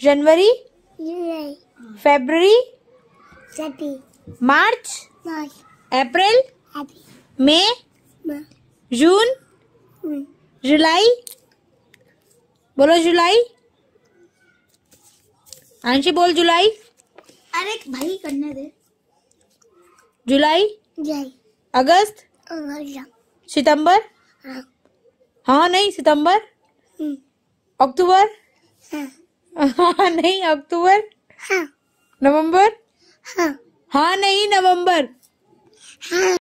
जनवरी जुलाई February मार्च अप्रैल मई जून जुलाई। बोलो जुलाई। आंशी बोल जुलाई। अरे भाई करने दे। जुलाई अगस्त अगस्त सितंबर। हाँ। हाँ नहीं सितंबर। हम्म, अक्टूबर। हाँ। हाँ नहीं अक्टूबर? हाँ। नवंबर? हाँ। हाँ नहीं नवंबर। हाँ।